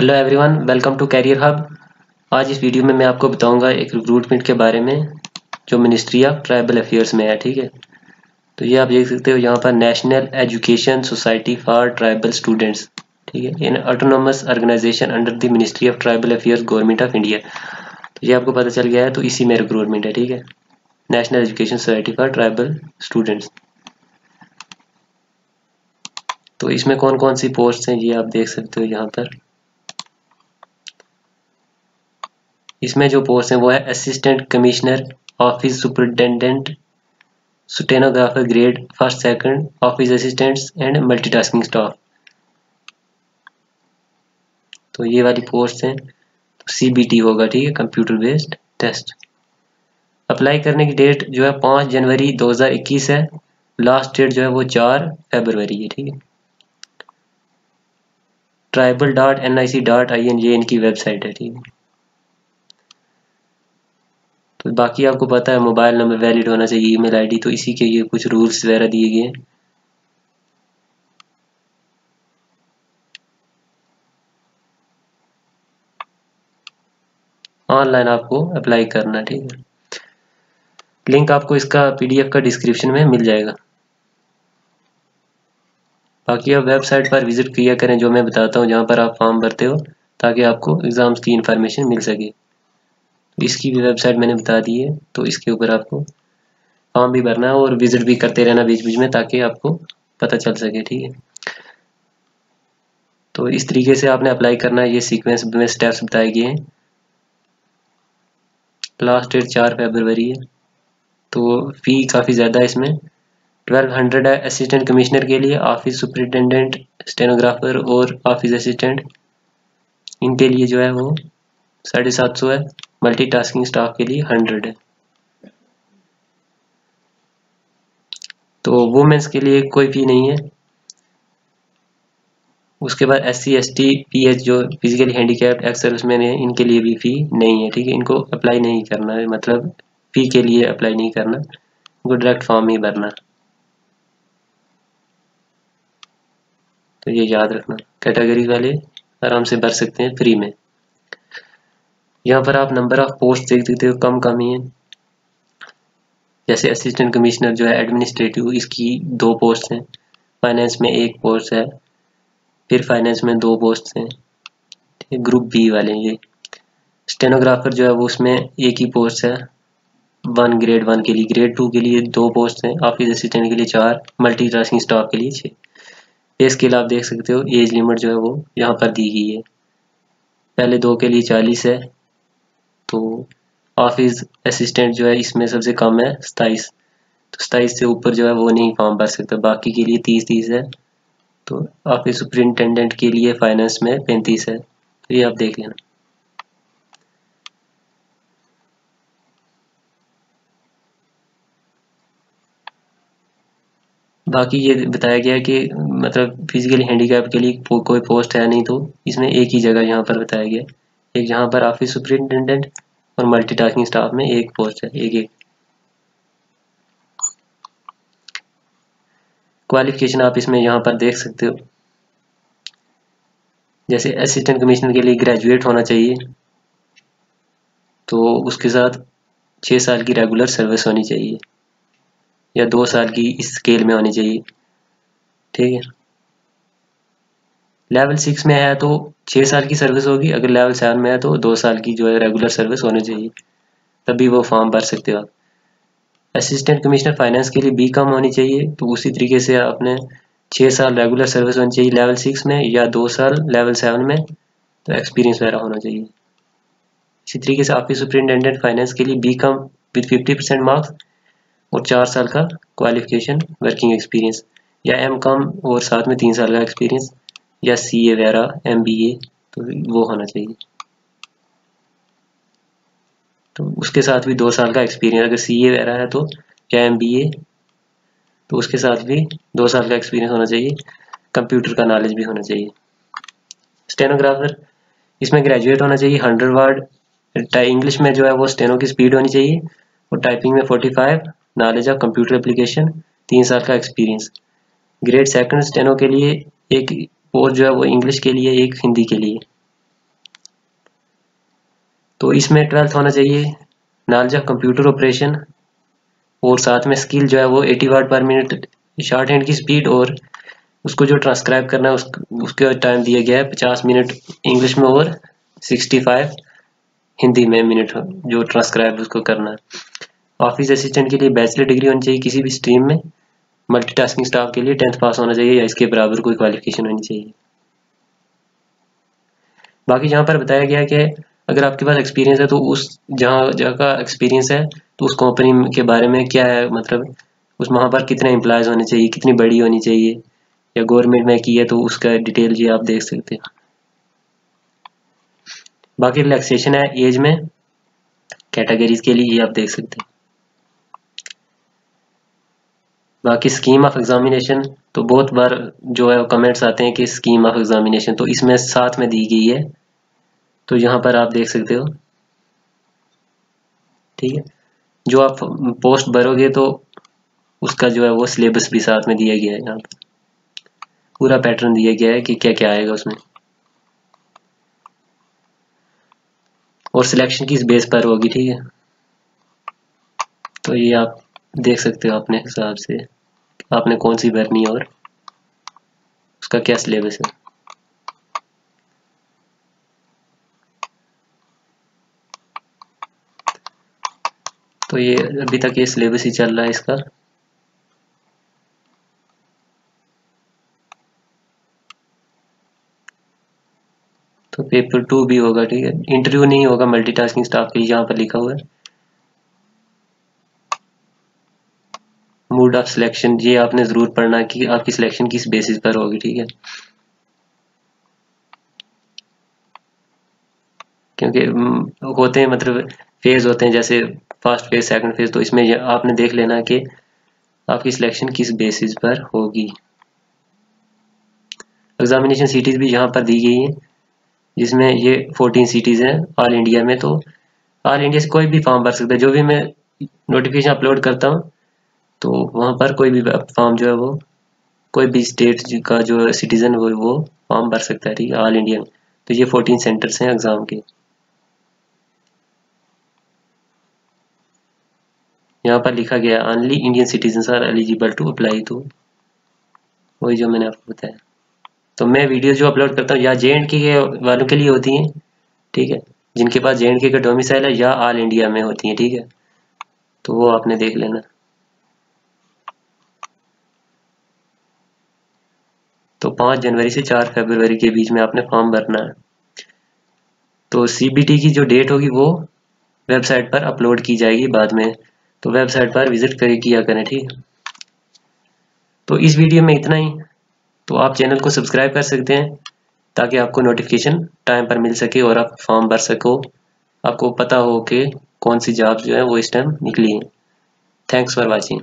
Hello everyone welcome to career hub आज इस video में मैं आपको बताऊँगा एक रिक्रूटमेंट के बारे में, जो मिनिस्ट्री ऑफ़ ट्राइबल अफेयर्स में है, ठीक है? तो ये आप देख सकते हो, यहाँ पर national education society for tribal students ठीक है? An autonomous organisation under the ministry of tribal affairs government of India तो ये आपको पता चल गया है तो इसी में रिक्रूटमेंट है, ठीक है? National education society for tribal students तो इसमें कौन कौन सी पोस्ट हैं, ये आप देख सकते हो यहाँ पर। इसमें जो पोस्ट है, वो है assistant commissioner office superintendent stenographer grade first second office assistants and multitasking staff तो ये वाली पोस्ट हैं। तो सी होगा, ठीक है कंप्यूटर बेस्ड टेस्ट अप्लाई करने की डेट जो है, पाँच जनवरी 2021 है। लास्ट डेट जो है, वो चार फेबरवरी है, ठीक है। Tribal dot N I C dot I N ये इनकी वेबसाइट है, ठीक है। तो बाकी आपको पता है मोबाइल नंबर वैलिड होना चाहिए ईमेल आईडी तो इसी के ये कुछ रूल्स वगैरह दिए गए हैं। ऑनलाइन आपको अप्लाई करना, ठीक है। लिंक आपको इसका पीडीएफ का डिस्क्रिप्शन में मिल जाएगा। बाकी आप वेबसाइट पर विज़िट किया करें, जो मैं बताता हूँ, जहाँ पर आप फॉर्म भरते हो, ताकि आपको एग्ज़ाम्स की इंफॉर्मेशन मिल सके। इसकी भी वेबसाइट मैंने बता दी है तो इसके ऊपर आपको फॉर्म भी भरना है और विज़िट भी करते रहना बीच बीच में ताकि आपको पता चल सके, ठीक है? तो इस तरीके से आपने अप्लाई करना है ये सीक्वेंस में स्टेप्स बताए गए हैं। लास्ट डेट चार फेबरवरी है तो फ़ी काफ़ी ज़्यादा है इसमें। ट्वेल्व हंड्रेड है असिस्टेंट कमिश्नर के लिए ऑफ़िस सुपरिटेंडेंट स्टेनोग्राफर और ऑफ़िस असिस्टेंट इनके लिए जो है वो साढ़े सात सौ है। मल्टीटास्किंग स्टाफ के लिए हंड्रेड है। तो वुमेन्स के लिए कोई फ़ी नहीं है। उसके बाद S C S T P H जो फिजिकली हैंडीकैप्ड एक्स है, इनके लिए भी फ़ी नहीं है, ठीक है? इनको अप्लाई नहीं करना है मतलब फ़ी के लिए अप्लाई नहीं करना। इनको डायरेक्ट फॉर्म ही भरना। तो ये याद रखना। कैटेगरी वाले आराम से भर सकते हैं फ्री में। यहाँ पर आप नंबर ऑफ़ पोस्ट देख सकते हो, कम कम ही है। जैसे असिस्टेंट कमिश्नर जो है एडमिनिस्ट्रेटिव इसकी दो पोस्ट हैं। फाइनेंस में एक पोस्ट है, फिर फाइनेंस में दो पोस्ट हैं। ग्रुप बी वाले ये। स्टेनोग्राफर जो है, वो उसमें एक ही पोस्ट है। वन ग्रेड वन के लिए ग्रेड टू के लिए दो पोस्ट हैं। ऑफ़िस असिस्टेंट के लिए चार मल्टी टास्किंग स्टाफ के लिए छः पे स्केल आप देख सकते हो एज लिमिट जो है वो यहाँ पर दी गई है। पहले दो के लिए चालीस है तो ऑफ़िस असिस्टेंट जो है इसमें सबसे कम है, सताइस। तो सताइस से ऊपर जो है वो नहीं फॉर्म भर सकता। बाकी के लिए तीस तीस है। तो ऑफ़िस सुपरिटेंडेंट के लिए फाइनेंस में पैंतीस है। तो ये आप देख लेना। बाकी ये बताया गया कि मतलब फिजिकली हैंडीकैप के लिए कोई पोस्ट है नहीं तो इसमें एक ही जगह यहाँ पर बताया गया। एक यहाँ पर ऑफ़िस सुपरिटेंडेंट और मल्टीटास्किंग स्टाफ में एक पोस्ट है, एक एक। क्वालिफिकेशन आप इसमें यहाँ पर देख सकते हो। जैसे असिस्टेंट कमिश्नर के लिए ग्रेजुएट होना चाहिए। तो उसके साथ छः साल की रेगुलर सर्विस होनी चाहिए। या दो साल की स्केल में होनी चाहिए। ठीक है? लेवल सिक्स में है तो छः साल की सर्विस होगी। अगर लेवल सेवन में है तो दो साल की जो है रेगुलर सर्विस होनी चाहिए। तभी वो फॉर्म भर सकते हो आप। असिस्टेंट कमिश्नर फाइनेंस के लिए बी कम होनी चाहिए। तो उसी तरीके से आपने छः साल रेगुलर सर्विस होनी चाहिए लेवल सिक्स में या दो साल लेवल सेवन में। तो एक्सपीरियंस वगैरह होना चाहिए। इसी तरीके से आपकी सुपरिटेंडेंट फाइनेंस के लिए B com with fifty percent marks और चार साल का क्वालिफिकेशन वर्किंग एक्सपीरियंस या एम कम और साथ में तीन साल का एक्सपीरियंस या सी ए वगैरह एम बी ए तो वो होना चाहिए। तो उसके साथ भी दो साल का एक्सपीरियंस अगर सी ए वगैरह है तो या एम बी ए तो उसके साथ भी दो साल का एक्सपीरियंस होना चाहिए। कंप्यूटर का नॉलेज भी होना चाहिए। स्टेनोग्राफर इसमें ग्रेजुएट होना चाहिए हंड्रेड वर्ड इंग्लिश में जो है वो स्टेनो की स्पीड होनी चाहिए। और टाइपिंग में forty five knowledge of computer application तीन साल का एक्सपीरियंस ग्रेड सेकंड स्टेनो के लिए एक और जो है वो इंग्लिश के लिए एक हिंदी के लिए। तो इसमें ट्वेल्थ होना चाहिए। नॉलेज ऑफ़ कंप्यूटर ऑपरेशन और साथ में स्किल जो है वो 80 word per minute shorthand की स्पीड और उसको जो ट्रांसक्राइब करना है उस, उसके टाइम दिया गया है 50 मिनट इंग्लिश में और 65 हिंदी में मिनट जो ट्रांसक्राइब उसको करना है। ऑफ़िस असिस्टेंट के लिए बैचलर डिग्री होनी चाहिए किसी भी स्ट्रीम में। मल्टीटास्किंग स्टाफ के लिए टेंथ पास होना चाहिए या इसके बराबर कोई क्वालिफिकेशन होनी चाहिए। बाकी जहाँ पर बताया गया कि अगर आपके पास एक्सपीरियंस है तो उस जहाँ जहाँ का एक्सपीरियंस है तो उस कंपनी के बारे में क्या है मतलब उस वहाँ पर कितने एम्प्लॉयज़ होने चाहिए, कितनी बड़ी होनी चाहिए, या गवर्नमेंट में की है तो उसका डिटेल जी आप देख सकते हैं। बाकी रिलैक्सेशन है एज में कैटेगरीज के लिए ये आप देख सकते हैं। बाकी स्कीम ऑफ़ एग्जामिनेशन तो बहुत बार जो है कमेंट्स आते हैं कि स्कीम ऑफ़ एग्जामिनेशन तो इसमें साथ में दी गई है। तो यहाँ पर आप देख सकते हो। ठीक है? जो आप पोस्ट भरोगे तो उसका जो है वो सिलेबस भी साथ में दिया गया है यहाँ पर। पूरा पैटर्न दिया गया है कि क्या क्या आएगा उसमें। और सिलेक्शन किस बेस पर होगी, ठीक है? तो ये आप देख सकते हो अपने हिसाब से, आपने कौन सी भरनी और उसका क्या सिलेबस है? तो ये अभी तक ये सिलेबस ही चल रहा है इसका। तो पेपर टू भी होगा, ठीक है? इंटरव्यू नहीं होगा मल्टीटास्किंग स्टाफ के यहाँ पर लिखा हुआ है। मूड ऑफ़ सिलेक्शन ये आपने ज़रूर पढ़ना कि आपकी सिलेक्शन किस बेसिस पर होगी, ठीक है? क्योंकि होते हैं मतलब फ़ेज़ होते हैं, जैसे फ़र्स्ट फ़ेज़ सेकंड फ़ेज़ तो इसमें आपने देख लेना कि आपकी सिलेक्शन किस बेसिस पर होगी। एग्जामिनेशन सिटीज़ भी यहाँ पर दी गई हैं, जिसमें ये 14 सिटीज़ हैं ऑल इंडिया में तो ऑल इंडिया से कोई भी फॉर्म भर सकता है। जो भी मैं नोटिफिकेशन अपलोड करता हूँ तो वहाँ पर कोई भी फॉर्म जो है वो, कोई भी स्टेट का जो सिटीज़न वो वो फॉर्म भर सकता है, ठीक है ऑल इंडिया में तो ये 14 सेंटर्स हैं एग्ज़ाम के। यहाँ पर लिखा गया only Indian citizen are eligible to apply to वही जो मैंने आपको बताया। तो मैं वीडियो जो अपलोड करता हूँ, या जे एंड के वालों के लिए होती हैं, ठीक है, जिनके पास जे एंड का डोमिसाइल है, या ऑल इंडिया में होती हैं, ठीक है। तो वो आपने देख लेना। तो पाँच जनवरी से चार फरवरी के बीच में आपने फॉर्म भरना है। तो सीबीटी की जो डेट होगी वो वेबसाइट पर अपलोड की जाएगी बाद में। तो वेबसाइट पर विज़िट कर, किया करें, ठीक? तो इस वीडियो में इतना ही। तो आप चैनल को सब्सक्राइब कर सकते हैं ताकि आपको नोटिफिकेशन टाइम पर मिल सके और आप फॉर्म भर सको। आपको पता हो कि कौन सी जॉब जो है वो इस टाइम निकली है। Thanks for watching